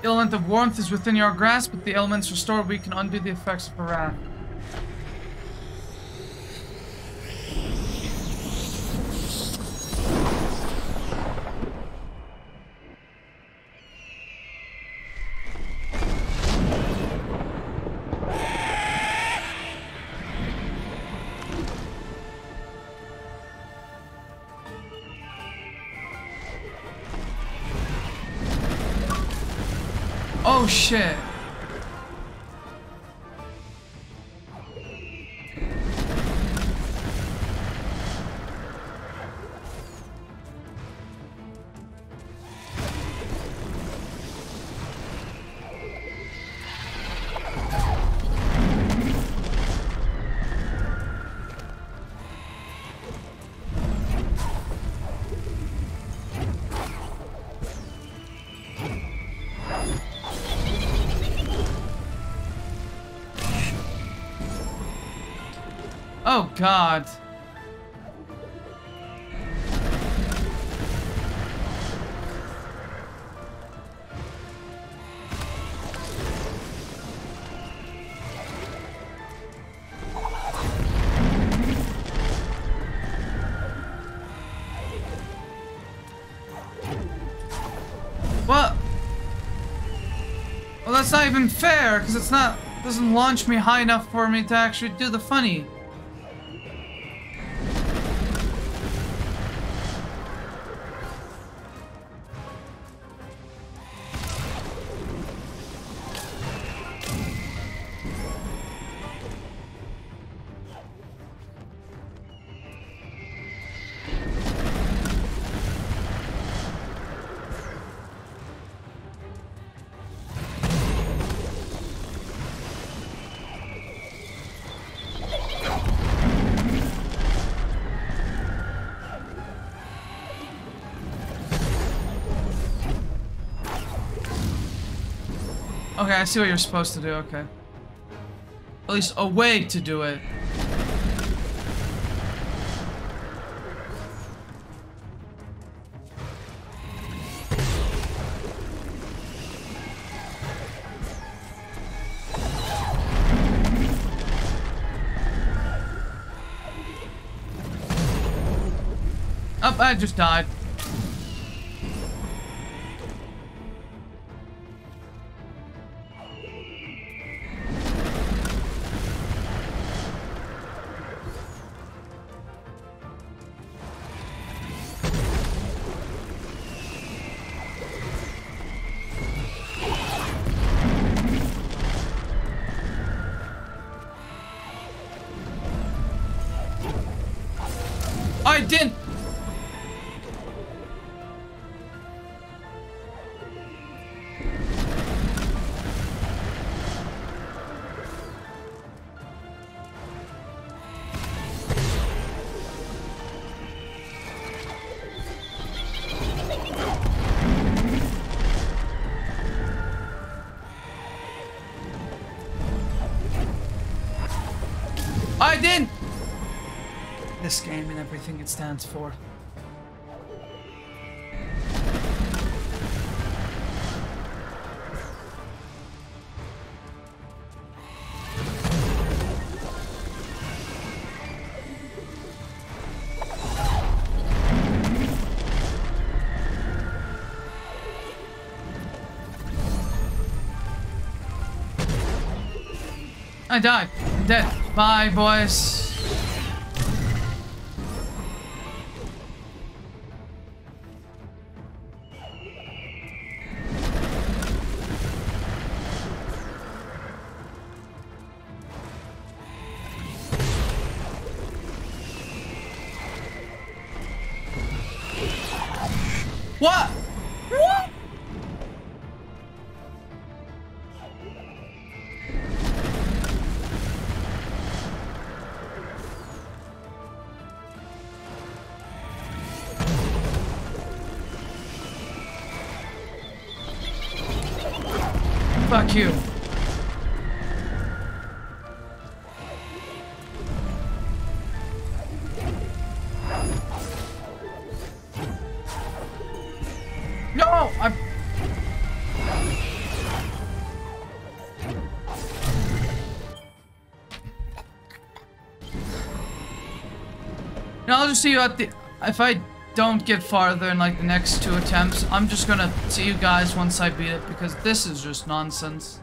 The element of warmth is within your grasp, but the elements restored, we can undo the effects of a wrath. Oh shit. Oh god. What? Well, that's not even fair, because it's not, doesn't launch me high enough for me to actually do the funny. Okay, I see what you're supposed to do, okay. At least a way to do it. Oh, I just died. I didn't. This game and everything it stands for. I died. I'm dead. Bye, boys. What? What? Fuck you. I'll see you at the... If I don't get farther in, like, the next two attempts, I'm just gonna see you guys once I beat it, because this is just nonsense.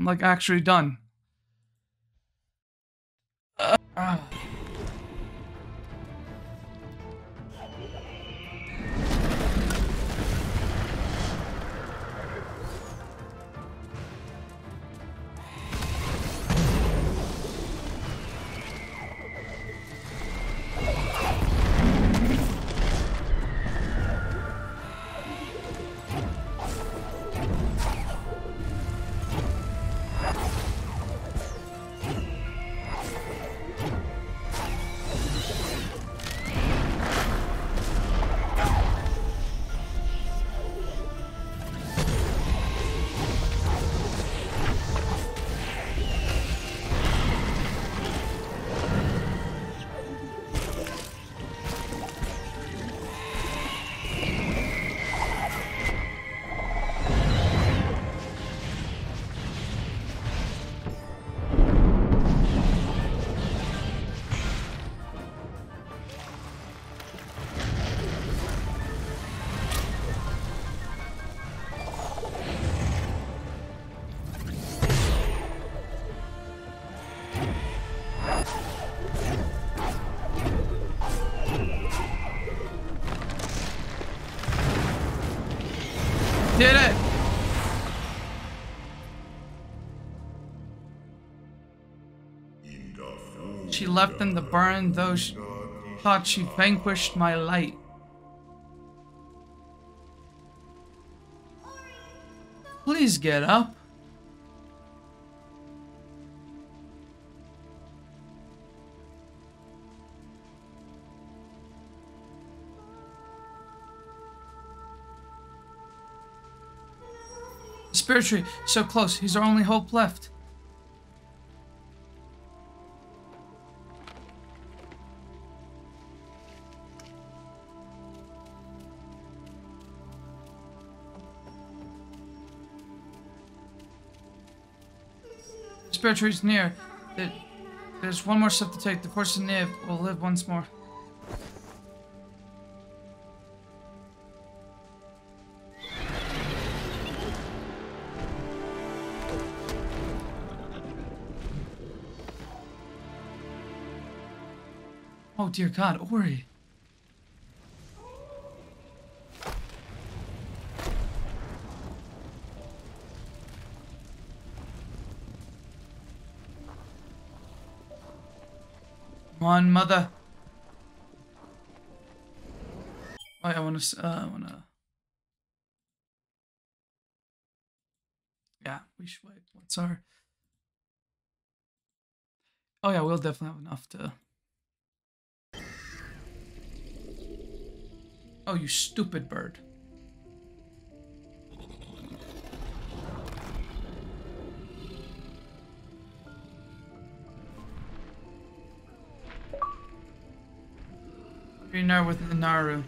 I'm, like actually done. Uh, ah. Left them to burn, though she thought she vanquished my light. Please get up. Spirit tree, so close. He's our only hope left. Spirit tree's near. There- There's one more step to take. The of Nibel will live once more. Oh dear God, Ori. Come on, mother. Wait, I want to. Uh, I want to. Yeah, we should wait. What's our? Oh yeah, we'll definitely have enough to. Oh, you stupid bird. You're now with the Naru.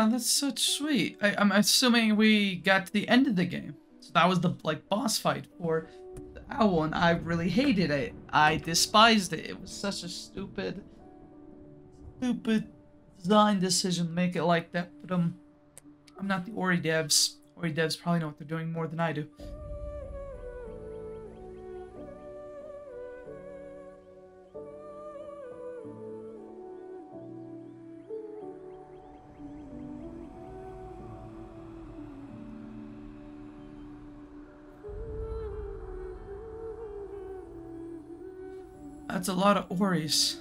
Oh, that's such sweet. I, I'm assuming we got to the end of the game. So that was the like boss fight for the owl, and I really hated it. I despised it. It was such a stupid, stupid design decision to make it like that. But um, I'm not the Ori devs. Ori devs probably know what they're doing more than I do. That's a lot of Oris.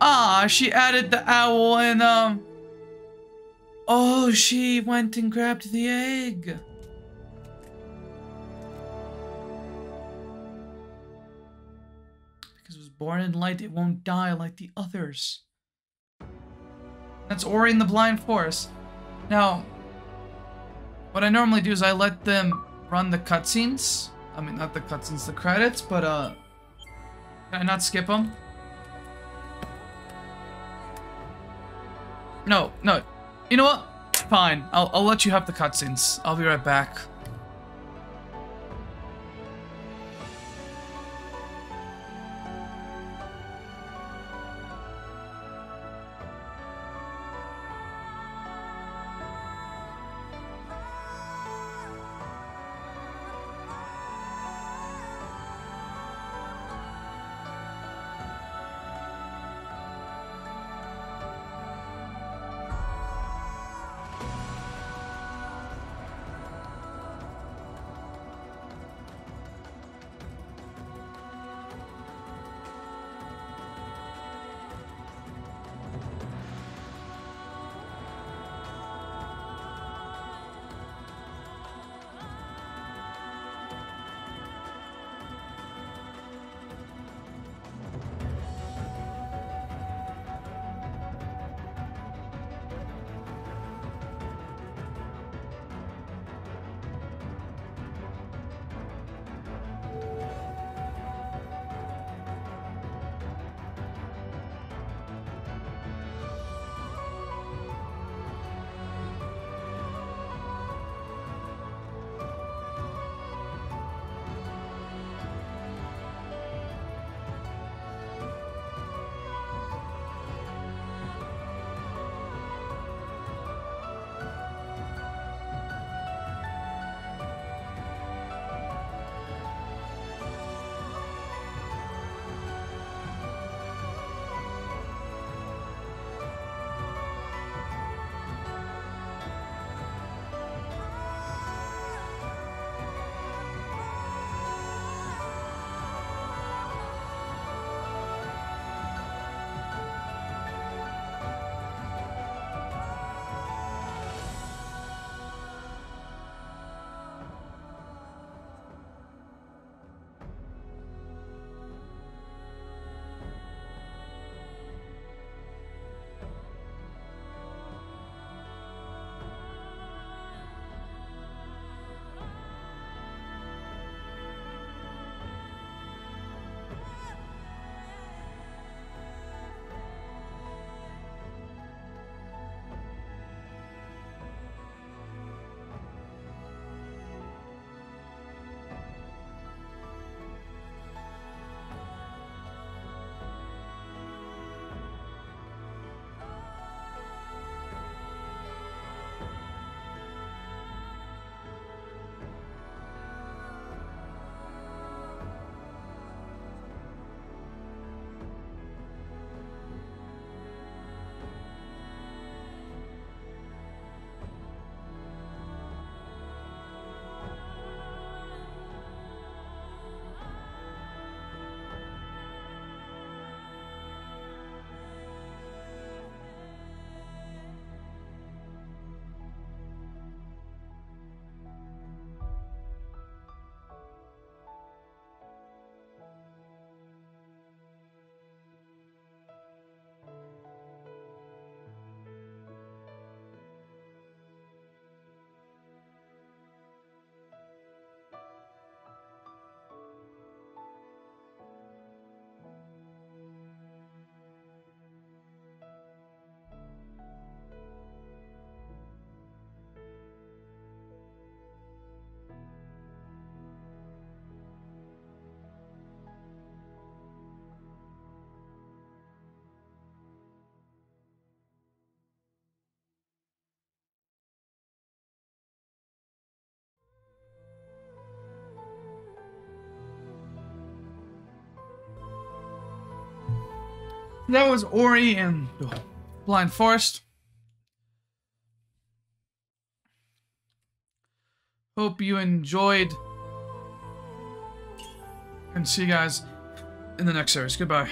Ah, she added the owl and, um... Oh, she went and grabbed the egg. Born in light, it won't die like the others. That's Ori in the Blind Forest. Now, what I normally do is I let them run the cutscenes. I mean, not the cutscenes, the credits, but, uh... Can I not skip them? No, no. You know what? Fine. I'll, I'll let you have the cutscenes. I'll be right back. That was Ori and oh, Blind Forest. Hope you enjoyed. And see you guys in the next series. Goodbye.